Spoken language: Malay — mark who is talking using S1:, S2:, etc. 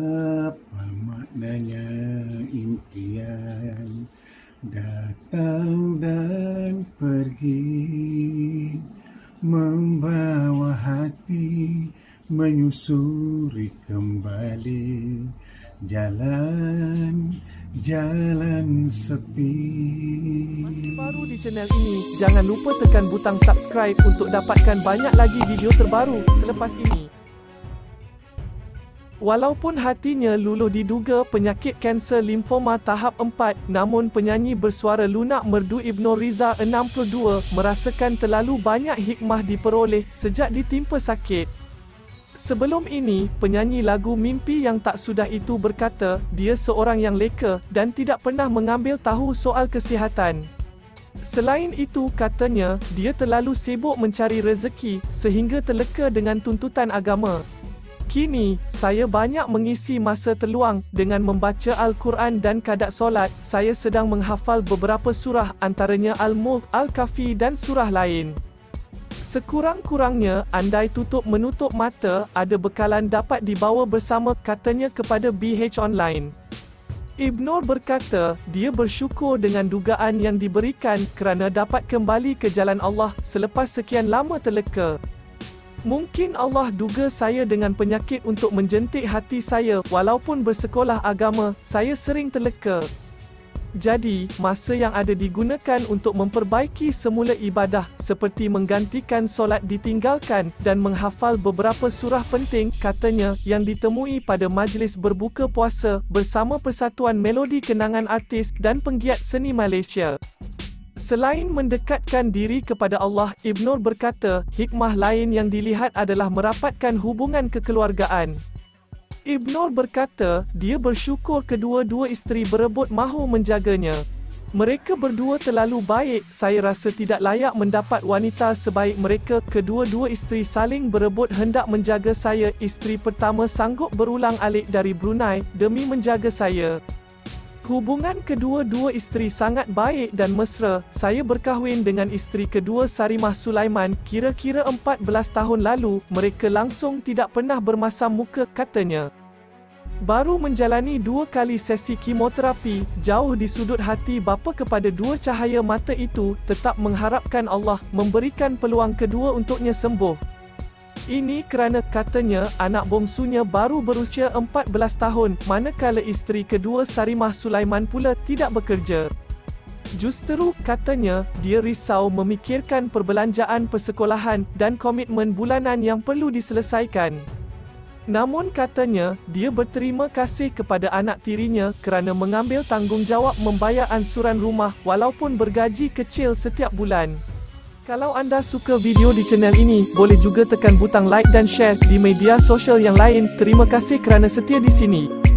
S1: Apa maknanya impian datang dan pergi? Membawa hati menyusuri kembali. Jalan jalan sepi.
S2: Masih baru di channel ini, jangan lupa tekan butang subscribe untuk dapatkan banyak lagi video terbaru selepas ini. Walaupun hatinya luluh diduga penyakit kanser limfoma tahap 4, namun penyanyi bersuara lunak merdu Ibnu Riza 62 merasakan terlalu banyak hikmah diperoleh sejak ditimpa sakit. Sebelum ini, penyanyi lagu Mimpi yang tak sudah itu berkata, dia seorang yang leka dan tidak pernah mengambil tahu soal kesihatan. Selain itu, katanya, dia terlalu sibuk mencari rezeki sehingga terleka dengan tuntutan agama. Kini, saya banyak mengisi masa terluang dengan membaca Al-Quran dan kadak solat. Saya sedang menghafal beberapa surah antaranya Al-Mulk, Al-Kafi dan surah lain. Sekurang-kurangnya, andai tutup menutup mata, ada bekalan dapat dibawa bersama katanya kepada BH Online. Ibnur berkata, dia bersyukur dengan dugaan yang diberikan kerana dapat kembali ke jalan Allah selepas sekian lama terleka. Mungkin Allah duga saya dengan penyakit untuk menjentik hati saya walaupun bersekolah agama, saya sering terleka. Jadi, masa yang ada digunakan untuk memperbaiki semula ibadah seperti menggantikan solat ditinggalkan dan menghafal beberapa surah penting katanya yang ditemui pada majlis berbuka puasa bersama Persatuan Melodi Kenangan Artis dan Penggiat Seni Malaysia. Selain mendekatkan diri kepada Allah, Ibnur berkata, hikmah lain yang dilihat adalah merapatkan hubungan kekeluargaan. Ibnur berkata, dia bersyukur kedua-dua isteri berebut mahu menjaganya. Mereka berdua terlalu baik, saya rasa tidak layak mendapat wanita sebaik mereka. Kedua-dua isteri saling berebut hendak menjaga saya. Isteri pertama sanggup berulang alik dari Brunei demi menjaga saya. Hubungan kedua-dua isteri sangat baik dan mesra. Saya berkahwin dengan isteri kedua Sarimah Sulaiman kira-kira 14 tahun lalu. Mereka langsung tidak pernah bermasam muka katanya. Baru menjalani dua kali sesi kemoterapi, jauh di sudut hati bapa kepada dua cahaya mata itu, tetap mengharapkan Allah memberikan peluang kedua untuknya sembuh. Ini kerana katanya anak bongsunya baru berusia 14 tahun, manakala isteri kedua Sarimah Sulaiman pula tidak bekerja. Justeru katanya, dia risau memikirkan perbelanjaan persekolahan dan komitmen bulanan yang perlu diselesaikan. Namun katanya, dia berterima kasih kepada anak tirinya kerana mengambil tanggungjawab membayar ansuran rumah walaupun bergaji kecil setiap bulan. Kalau anda suka video di channel ini, boleh juga tekan butang like dan share di media sosial yang lain. Terima kasih kerana setia di sini.